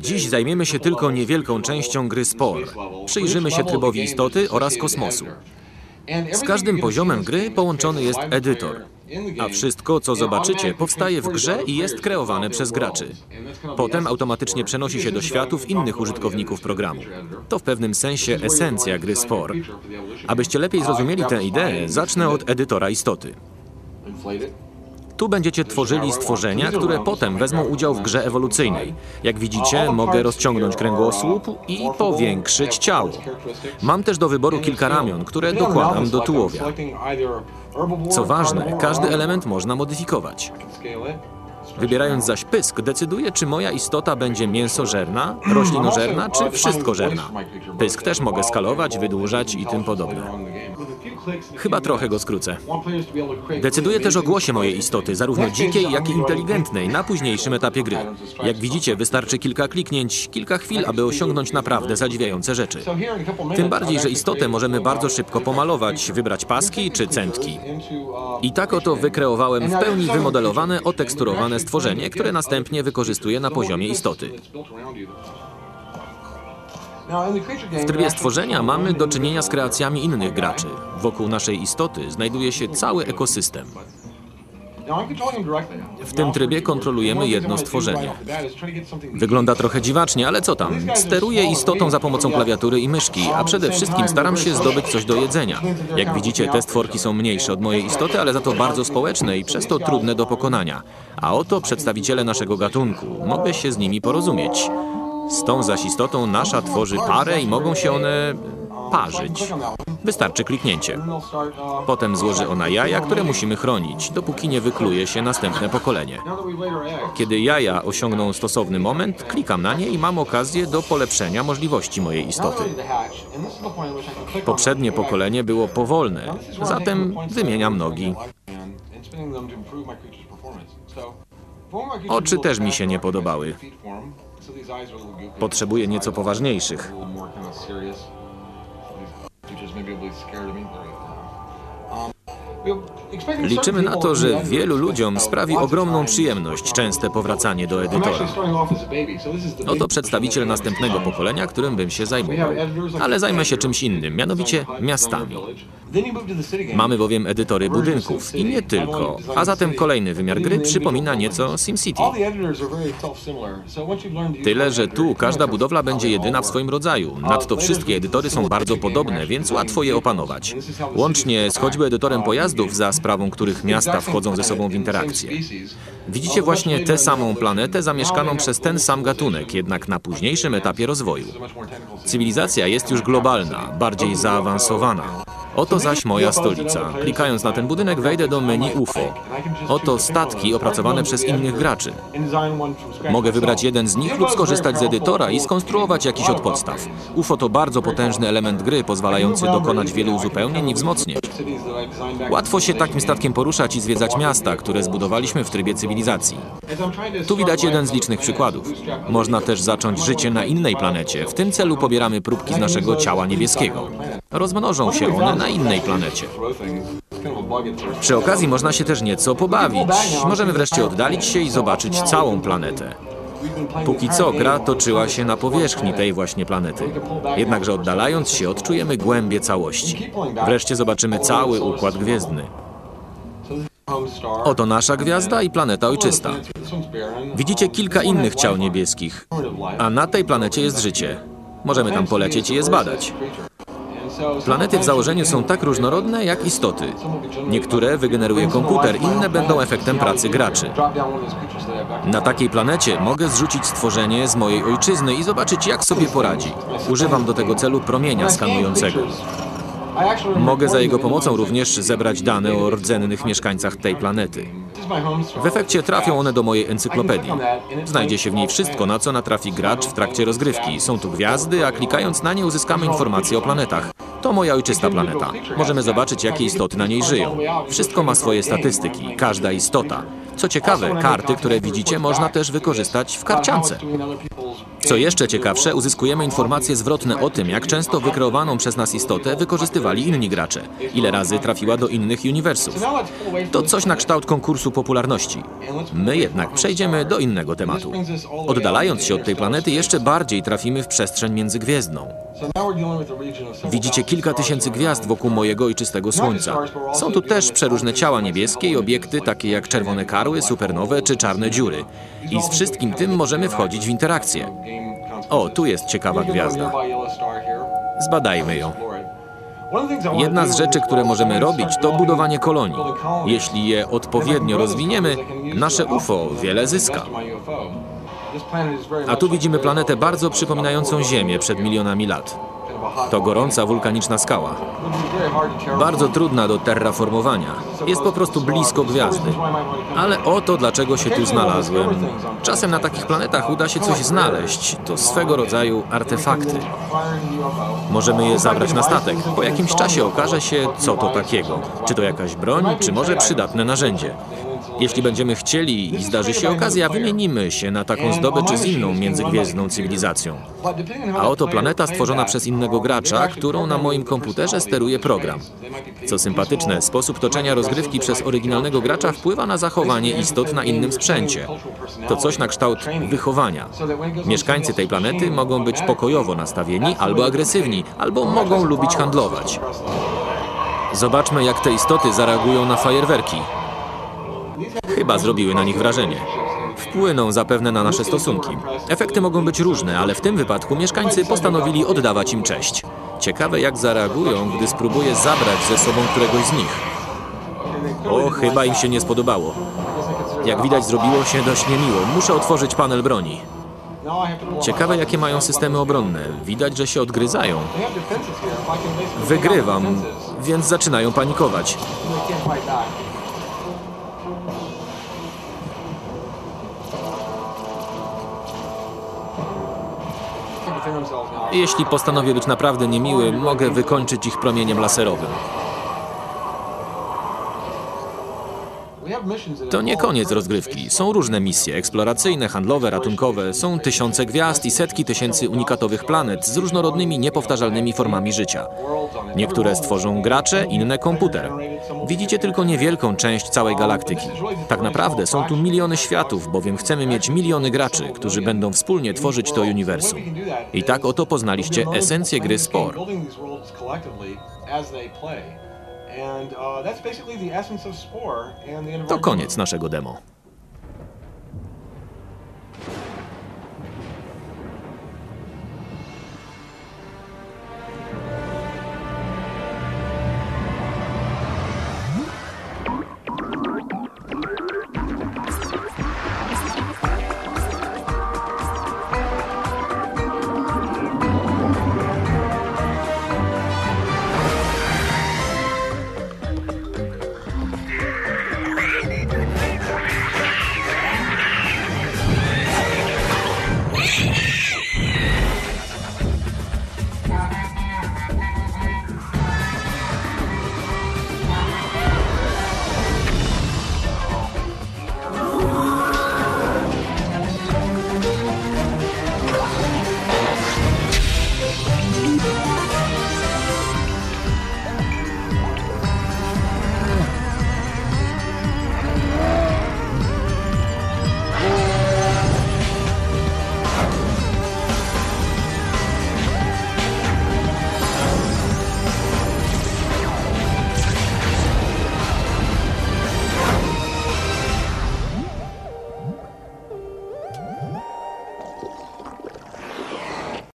Dziś zajmiemy się tylko niewielką częścią gry Spore. Przyjrzymy się trybowi istoty oraz kosmosu. Z każdym poziomem gry połączony jest edytor, a wszystko, co zobaczycie, powstaje w grze i jest kreowane przez graczy. Potem automatycznie przenosi się do światów innych użytkowników programu. To w pewnym sensie esencja gry Spore. Abyście lepiej zrozumieli tę ideę, zacznę od edytora istoty. Tu będziecie tworzyli stworzenia, które potem wezmą udział w grze ewolucyjnej. Jak widzicie, mogę rozciągnąć kręgosłup i powiększyć ciało. Mam też do wyboru kilka ramion, które dokładam do tułowia. Co ważne, każdy element można modyfikować. Wybierając zaś pysk, decyduję, czy moja istota będzie mięsożerna, roślinożerna, czy wszystkożerna. Pysk też mogę skalować, wydłużać i tym podobne. Chyba trochę go skrócę. Decyduję też o głosie mojej istoty, zarówno dzikiej, jak i inteligentnej, na późniejszym etapie gry. Jak widzicie, wystarczy kilka kliknięć, kilka chwil, aby osiągnąć naprawdę zadziwiające rzeczy. Tym bardziej, że istotę możemy bardzo szybko pomalować, wybrać paski czy centki. I tak oto wykreowałem w pełni wymodelowane, oteksturowane stworzenie, które następnie wykorzystuję na poziomie istoty. W trybie stworzenia mamy do czynienia z kreacjami innych graczy. Wokół naszej istoty znajduje się cały ekosystem. W tym trybie kontrolujemy jedno stworzenie. Wygląda trochę dziwacznie, ale co tam? Steruję istotą za pomocą klawiatury i myszki, a przede wszystkim staram się zdobyć coś do jedzenia. Jak widzicie, te stworki są mniejsze od mojej istoty, ale za to bardzo społeczne i przez to trudne do pokonania. A oto przedstawiciele naszego gatunku. Mogę się z nimi porozumieć. Z tą zaś istotą nasza tworzy parę i mogą się one parzyć. Wystarczy kliknięcie. Potem złoży ona jaja, które musimy chronić, dopóki nie wykluje się następne pokolenie. Kiedy jaja osiągną stosowny moment, klikam na nie i mam okazję do polepszenia możliwości mojej istoty. Poprzednie pokolenie było powolne, zatem wymieniam nogi. Oczy też mi się nie podobały. Potrzebuję nieco poważniejszych. Liczymy na to, że wielu ludziom sprawi ogromną przyjemność częste powracanie do edytora. Oto przedstawiciel następnego pokolenia, którym bym się zajmował. Ale zajmę się czymś innym, mianowicie miastami. Mamy bowiem edytory budynków i nie tylko. A zatem kolejny wymiar gry przypomina nieco SimCity. Tyle, że tu każda budowla będzie jedyna w swoim rodzaju. Nadto wszystkie edytory są bardzo podobne, więc łatwo je opanować. Łącznie z choćby edytorem pojazdów, za sprawą których miasta wchodzą ze sobą w interakcję. Widzicie właśnie tę samą planetę zamieszkaną przez ten sam gatunek, jednak na późniejszym etapie rozwoju. Cywilizacja jest już globalna, bardziej zaawansowana. Oto zaś moja stolica. Klikając na ten budynek wejdę do menu UFO. Oto statki opracowane przez innych graczy. Mogę wybrać jeden z nich lub skorzystać z edytora i skonstruować jakiś od podstaw. UFO to bardzo potężny element gry, pozwalający dokonać wielu uzupełnień i wzmocnień. Łatwo się takim statkiem poruszać i zwiedzać miasta, które zbudowaliśmy w trybie cywilizacji. Tu widać jeden z licznych przykładów. Można też zacząć życie na innej planecie. W tym celu pobieramy próbki z naszego ciała niebieskiego. Rozmnożą się one na innej planecie. Przy okazji można się też nieco pobawić. Możemy wreszcie oddalić się i zobaczyć całą planetę. Póki co gra toczyła się na powierzchni tej właśnie planety. Jednakże oddalając się odczujemy głębie całości. Wreszcie zobaczymy cały układ gwiezdny. Oto nasza gwiazda i planeta ojczysta. Widzicie kilka innych ciał niebieskich, a na tej planecie jest życie. Możemy tam polecieć i je zbadać. Planety w założeniu są tak różnorodne jak istoty. Niektóre wygeneruje komputer, inne będą efektem pracy graczy. Na takiej planecie mogę zrzucić stworzenie z mojej ojczyzny i zobaczyć, jak sobie poradzi. Używam do tego celu promienia skanującego. Mogę za jego pomocą również zebrać dane o rdzennych mieszkańcach tej planety. W efekcie trafią one do mojej encyklopedii. Znajdzie się w niej wszystko, na co natrafi gracz w trakcie rozgrywki. Są tu gwiazdy, a klikając na nie uzyskamy informacje o planetach. To moja ojczysta planeta. Możemy zobaczyć, jakie istoty na niej żyją. Wszystko ma swoje statystyki, każda istota. Co ciekawe, karty, które widzicie, można też wykorzystać w karciance. Co jeszcze ciekawsze, uzyskujemy informacje zwrotne o tym, jak często wykreowaną przez nas istotę wykorzystywali inni gracze, ile razy trafiła do innych uniwersów. To coś na kształt konkursu popularności. My jednak przejdziemy do innego tematu. Oddalając się od tej planety, jeszcze bardziej trafimy w przestrzeń międzygwiezdną. Widzicie kilka tysięcy gwiazd wokół mojego ojczystego Słońca. Są tu też przeróżne ciała niebieskie i obiekty takie jak czerwone karły, supernowe czy czarne dziury. I z wszystkim tym możemy wchodzić w interakcję. O, tu jest ciekawa gwiazda. Zbadajmy ją. Jedna z rzeczy, które możemy robić, to budowanie kolonii. Jeśli je odpowiednio rozwiniemy, nasze UFO wiele zyska. A tu widzimy planetę bardzo przypominającą Ziemię przed milionami lat. To gorąca wulkaniczna skała. Bardzo trudna do terraformowania. Jest po prostu blisko gwiazdy. Ale oto dlaczego się tu znalazłem. Czasem na takich planetach uda się coś znaleźć. To swego rodzaju artefakty. Możemy je zabrać na statek. Po jakimś czasie okaże się, co to takiego. Czy to jakaś broń, czy może przydatne narzędzie. Jeśli będziemy chcieli i zdarzy się okazja, wymienimy się na taką zdobycz z inną międzygwiezdną cywilizacją. A oto planeta stworzona przez innego gracza, którą na moim komputerze steruje program. Co sympatyczne, sposób toczenia rozgrywki przez oryginalnego gracza wpływa na zachowanie istot na innym sprzęcie. To coś na kształt wychowania. Mieszkańcy tej planety mogą być pokojowo nastawieni albo agresywni, albo mogą lubić handlować. Zobaczmy, jak te istoty zareagują na fajerwerki. Chyba zrobiły na nich wrażenie. Wpłyną zapewne na nasze stosunki. Efekty mogą być różne, ale w tym wypadku mieszkańcy postanowili oddawać im cześć. Ciekawe jak zareagują, gdy spróbuję zabrać ze sobą któregoś z nich. O, chyba im się nie spodobało. Jak widać zrobiło się dość niemiło. Muszę otworzyć panel broni. Ciekawe jakie mają systemy obronne. Widać, że się odgryzają. Wygrywam, więc zaczynają panikować. Jeśli postanowię być naprawdę niemiły, mogę wykończyć ich promieniem laserowym. To nie koniec rozgrywki. Są różne misje eksploracyjne, handlowe, ratunkowe. Są tysiące gwiazd i setki tysięcy unikatowych planet z różnorodnymi, niepowtarzalnymi formami życia. Niektóre stworzą gracze, inne komputer. Widzicie tylko niewielką część całej galaktyki. Tak naprawdę są tu miliony światów, bowiem chcemy mieć miliony graczy, którzy będą wspólnie tworzyć to uniwersum. I tak oto poznaliście esencję gry Spore. To koniec naszego demo.